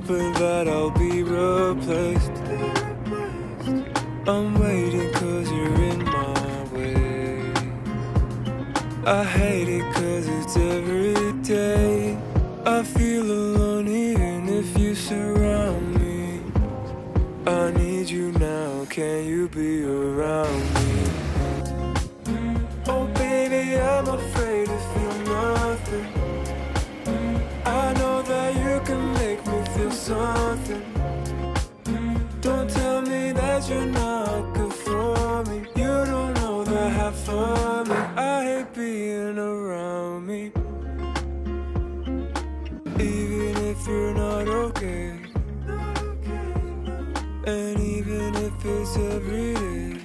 hoping that I'll be replaced. I'm waiting cause you're in my way. I hate it cause it's every day. I feel alone even if you surround me. I need you now, can you be around you're not good for me. You don't know the half of me. I hate being around me. Even if you're not okay. And even if it's every day.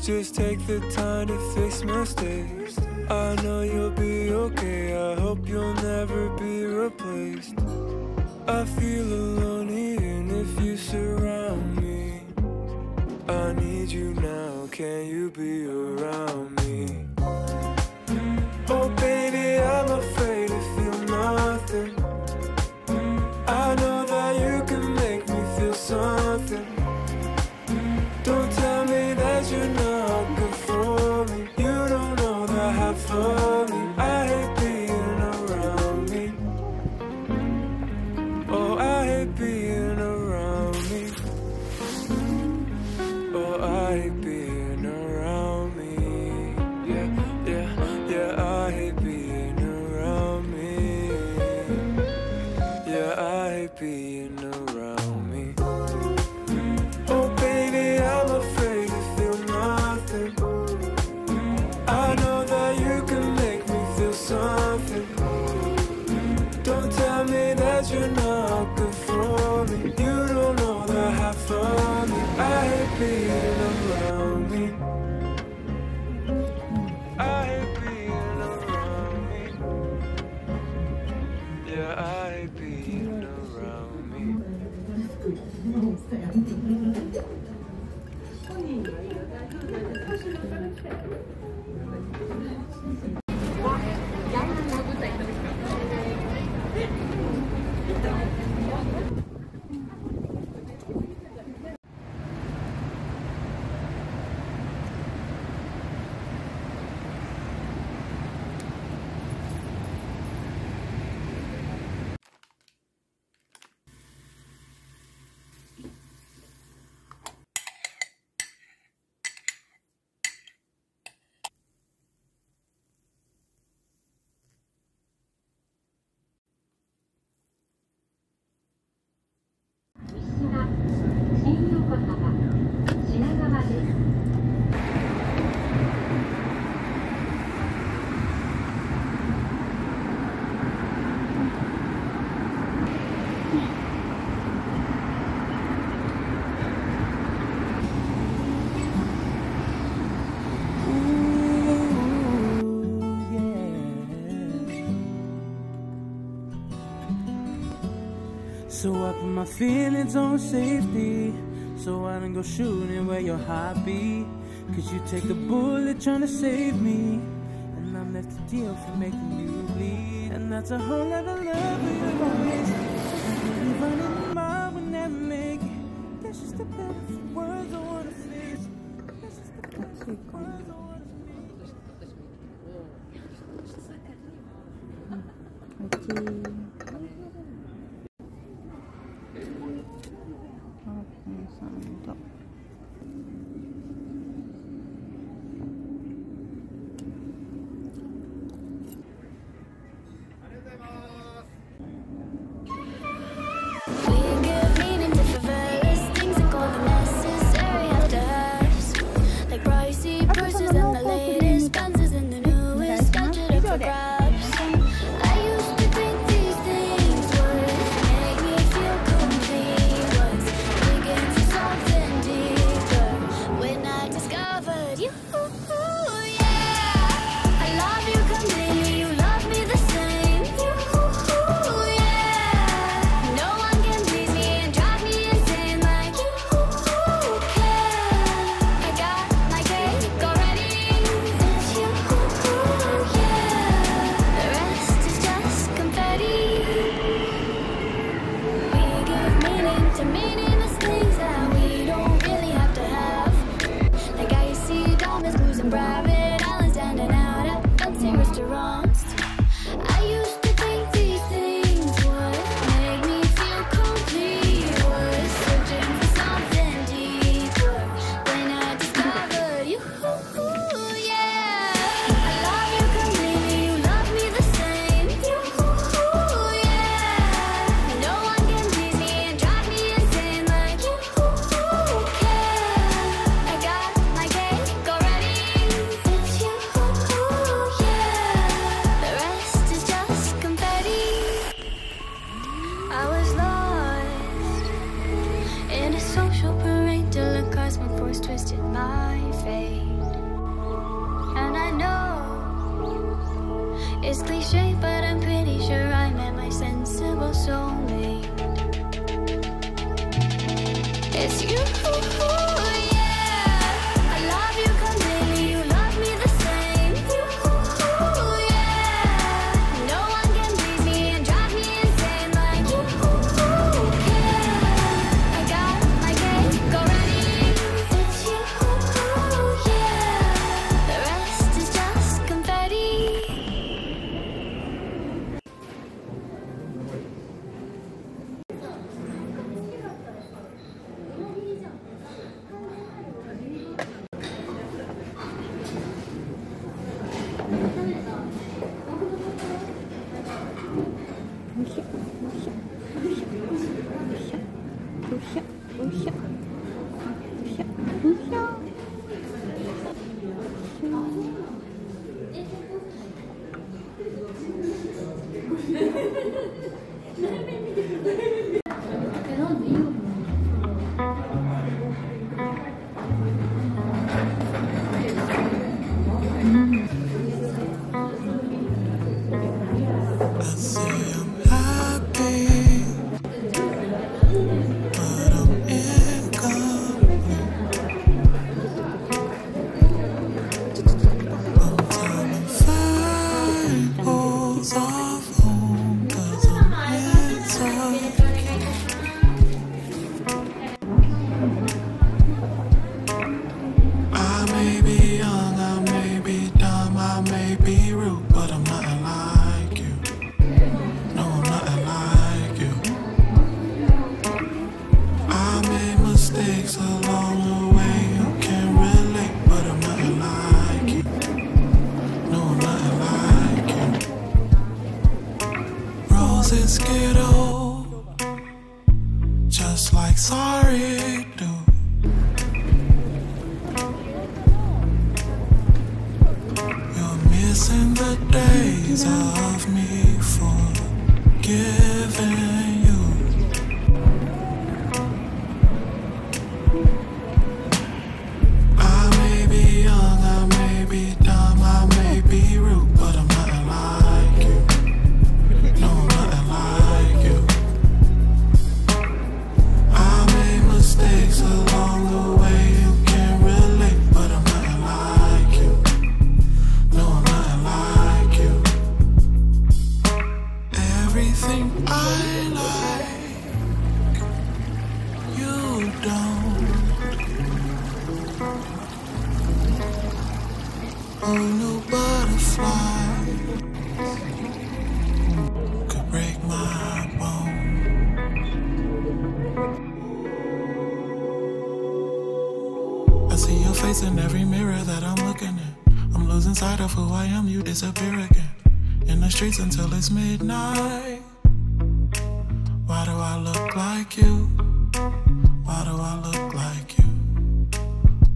Just take the time to fix mistakes. I know you'll be okay. I hope you'll never be replaced. I feel alone even if you surround me. I need you now. Can you be around me? Oh, baby, I'm afraid to feel nothing. I know that you can make me feel something. Don't tell me that you're not good for me. You don't know the half of me. I hate being around me. my feelings on safety. So I don't go shooting where you're happy. Cause you take the bullet trying to save me. And I'm left to deal for making you bleed. And that's a whole lot of love for you to miss. And running the mile will never make it. That's just the best words I wanna say. That's just the best words I wanna say. Okay. 三。It's cliche, but Mm-hmm. just like sorry do. You're missing the days of me forgetting. In every mirror that I'm looking in. I'm losing sight of who I am, you disappear again. In the streets until it's midnight. Why do I look like you? Why do I look like you?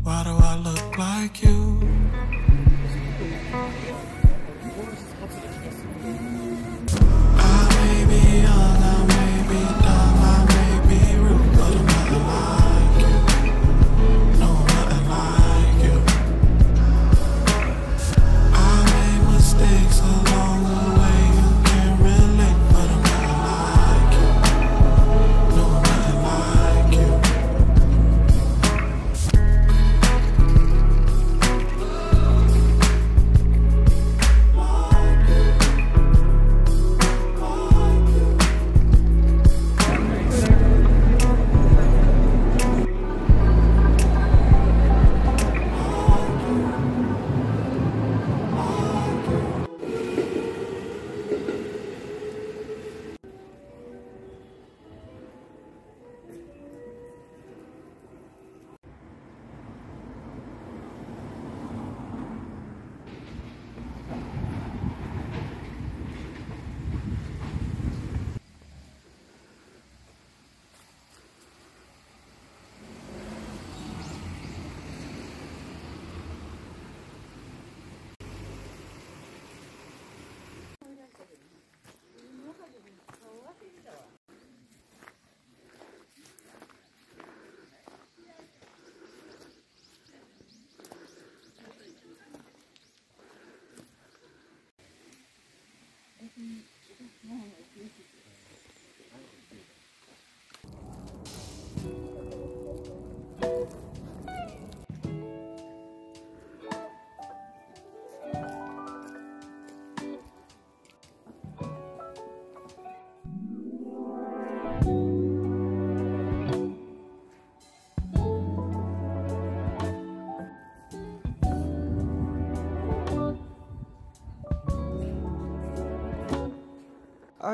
Why do I look like you?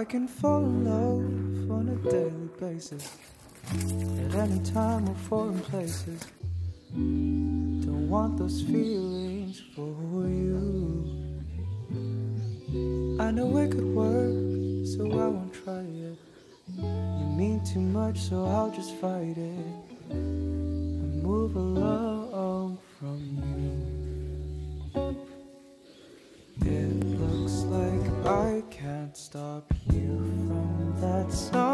I can fall in love on a daily basis. At any time or foreign places. Don't want those feelings for you. I know it could work, so I won't try it. You mean too much, so I'll just fight it. And move along from you. It looks like I can't stop you from that someone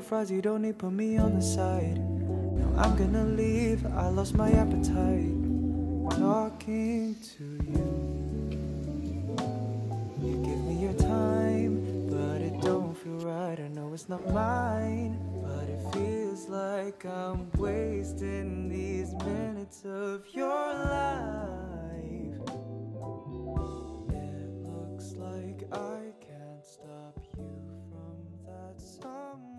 for fries, you don't need put me on the side. Now I'm gonna leave, I lost my appetite. Talking to you. You give me your time, but it don't feel right. I know it's not mine, but it feels like I'm wasting these minutes of your life. It looks like I can't stop you from that summer.